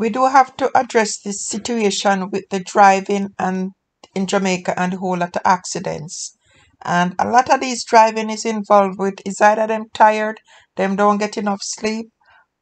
we do have to address this situation with the driving and in Jamaica and a whole lot of accidents. And a lot of these driving is involved with is either them tired, them don't get enough sleep,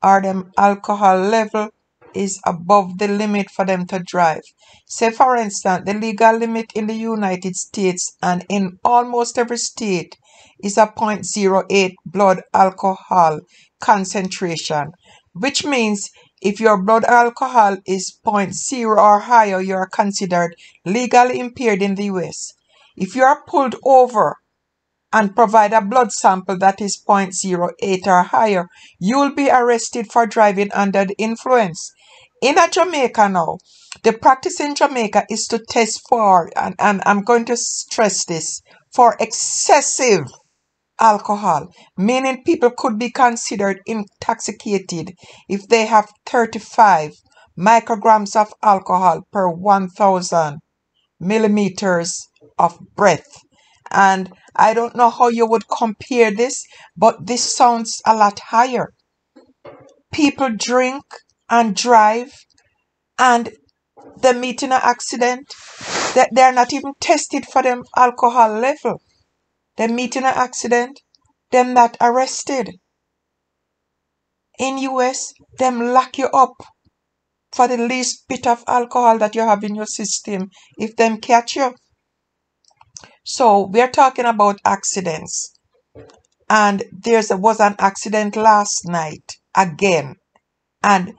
or them alcohol level is above the limit for them to drive. Say for instance, the legal limit in the United States and in almost every state is a 0.08 blood alcohol concentration, which means if your blood alcohol is 0.0 or higher, you are considered legally impaired in the US. If you are pulled over and provide a blood sample that is 0.08 or higher, you will be arrested for driving under the influence. In a Jamaica now, the practice in Jamaica is to test for, and, and I'm going to stress this, for excessive alcohol, meaning people could be considered intoxicated if they have 35 micrograms of alcohol per 1000 millimeters of breath. And I don't know how you would compare this, but this sounds a lot higher. People drink and drive and they meet in an accident that they're not even tested for them alcohol level. They meet in an accident, them not arrested. In US, them lock you up for the least bit of alcohol that you have in your system if them catch you. So we're talking about accidents. And there was an accident last night again. And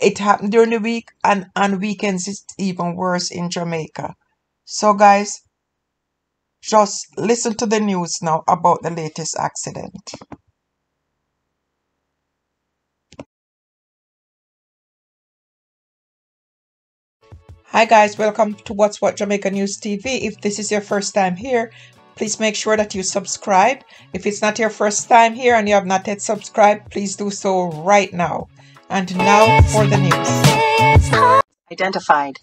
it happened during the week and on weekends it's even worse in Jamaica. So guys, just listen to the news now about the latest accident. Hi guys, welcome to What's What Jamaica News TV. If this is your first time here, please make sure that you subscribe. If it's not your first time here and you have not yet subscribed, please do so right now. And now for the news. Identified.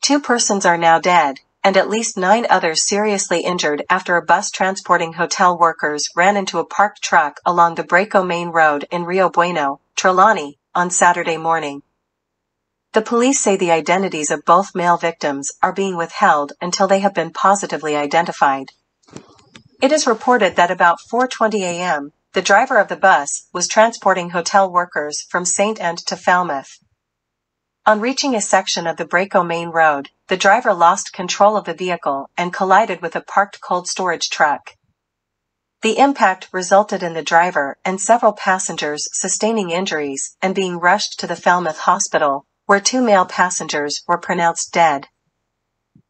Two persons are now dead, and at least nine others seriously injured after a bus transporting hotel workers ran into a parked truck along the Braco Main Road in Rio Bueno, Trelawny, on Saturday morning. The police say the identities of both male victims are being withheld until they have been positively identified. It is reported that about 4:20 a.m., the driver of the bus was transporting hotel workers from St. Ann to Falmouth. On reaching a section of the Braco Main Road, the driver lost control of the vehicle and collided with a parked cold storage truck. The impact resulted in the driver and several passengers sustaining injuries and being rushed to the Falmouth Hospital, where two male passengers were pronounced dead.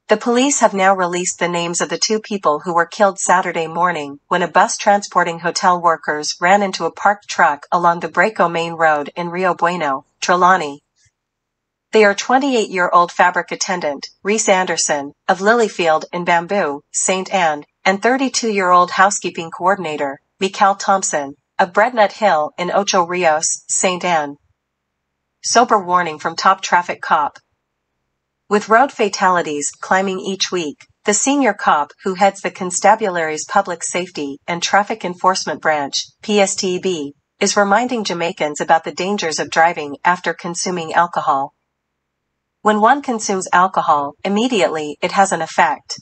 The police have now released the names of the two people who were killed Saturday morning when a bus transporting hotel workers ran into a parked truck along the Braco Main Road in Rio Bueno, Trelawny. They are 28-year-old fabric attendant, Reese Anderson, of Lilyfield in Bamboo, St. Ann, and 32-year-old housekeeping coordinator, Mikal Thompson, of Breadnut Hill in Ocho Rios, St. Ann. Sober warning from top traffic cop. With road fatalities climbing each week, the senior cop who heads the constabulary's public safety and traffic enforcement branch, PSTEB, is reminding Jamaicans about the dangers of driving after consuming alcohol. When one consumes alcohol, immediately it has an effect.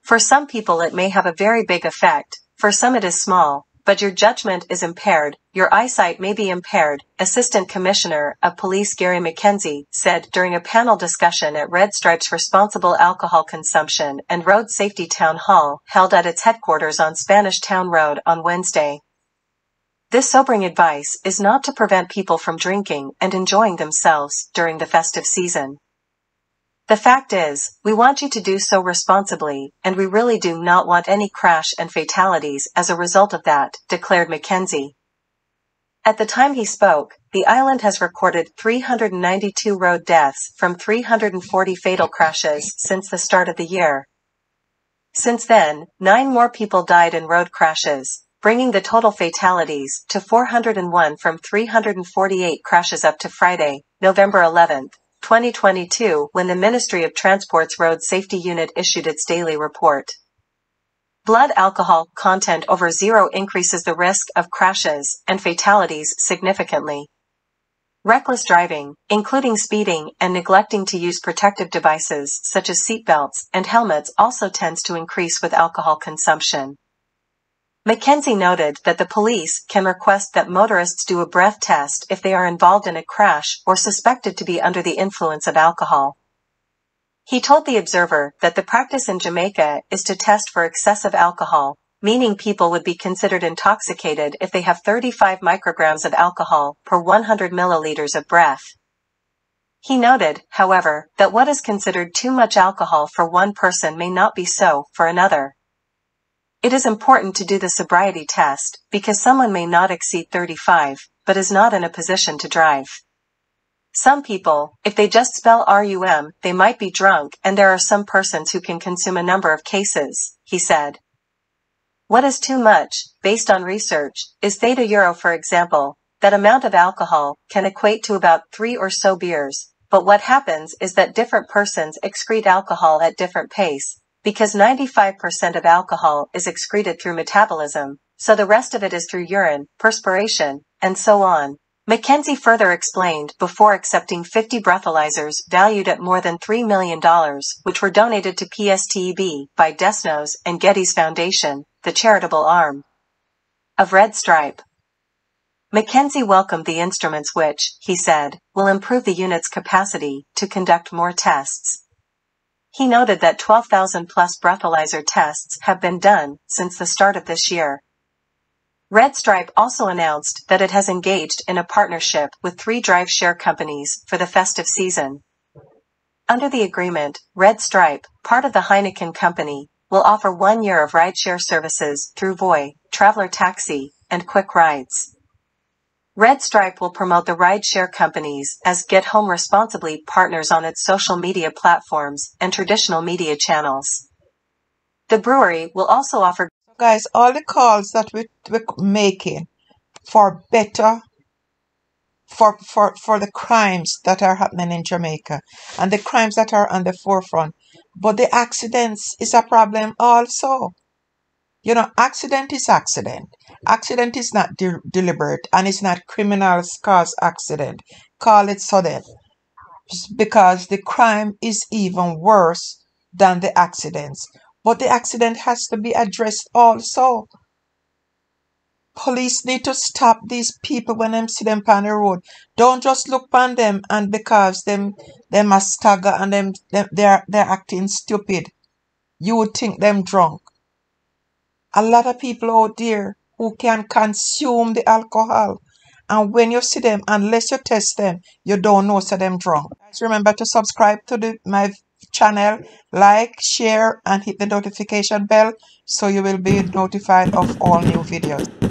For some people it may have a very big effect, for some it is small, but your judgment is impaired, your eyesight may be impaired, Assistant Commissioner of Police Gary McKenzie said during a panel discussion at Red Stripe's Responsible Alcohol Consumption and Road Safety Town Hall held at its headquarters on Spanish Town Road on Wednesday. This sobering advice is not to prevent people from drinking and enjoying themselves during the festive season. The fact is, we want you to do so responsibly, and we really do not want any crash and fatalities as a result of that, declared McKenzie. At the time he spoke, the island has recorded 392 road deaths from 340 fatal crashes since the start of the year. Since then, nine more people died in road crashes, bringing the total fatalities to 401 from 348 crashes up to Friday, November 11, 2022 when the Ministry of Transport's Road Safety Unit issued its daily report. Blood alcohol content over zero increases the risk of crashes and fatalities significantly. Reckless driving, including speeding and neglecting to use protective devices such as seatbelts and helmets also tends to increase with alcohol consumption. McKenzie noted that the police can request that motorists do a breath test if they are involved in a crash or suspected to be under the influence of alcohol. He told the Observer that the practice in Jamaica is to test for excessive alcohol, meaning people would be considered intoxicated if they have 35 micrograms of alcohol per 100 milliliters of breath. He noted, however, that what is considered too much alcohol for one person may not be so for another. It is important to do the sobriety test because someone may not exceed 35, but is not in a position to drive. Some people, if they just spell RUM, they might be drunk and there are some persons who can consume a number of cases, he said. What is too much, based on research, is theta euro for example, that amount of alcohol can equate to about three or so beers, but what happens is that different persons excrete alcohol at different pace, because 95% of alcohol is excreted through metabolism, so the rest of it is through urine, perspiration, and so on. McKenzie further explained before accepting 50 breathalyzers valued at more than $3 million, which were donated to PSTEB by Desnoes and Geddes Foundation, the charitable arm of Red Stripe. McKenzie welcomed the instruments which, he said, will improve the unit's capacity to conduct more tests. He noted that 12,000 plus breathalyzer tests have been done since the start of this year. Red Stripe also announced that it has engaged in a partnership with three drive share companies for the festive season. Under the agreement, Red Stripe, part of the Heineken Company, will offer one year of rideshare services through Voy, Traveler Taxi, and Quick Rides. Red Stripe will promote the rideshare companies as Get Home Responsibly partners on its social media platforms and traditional media channels. The brewery will also offer guys, all the calls that we, we're making for better for, for, for the crimes that are happening in Jamaica and the crimes that are on the forefront. But the accidents is a problem also. You know, accident is accident. Accident is not de- deliberate and it's not criminals cause accident. Call it sudden. Because the crime is even worse than the accidents. But the accident has to be addressed also. Police need to stop these people when them see them on the road. Don't just look on them and because them them are stagger and them, them they're they're acting stupid. You would think them drunk. A lot of people out there who can consume the alcohol. And when you see them, unless you test them, you don't know so them drunk. Remember to subscribe to the my channel, like, share, and hit the notification bell so you will be notified of all new videos.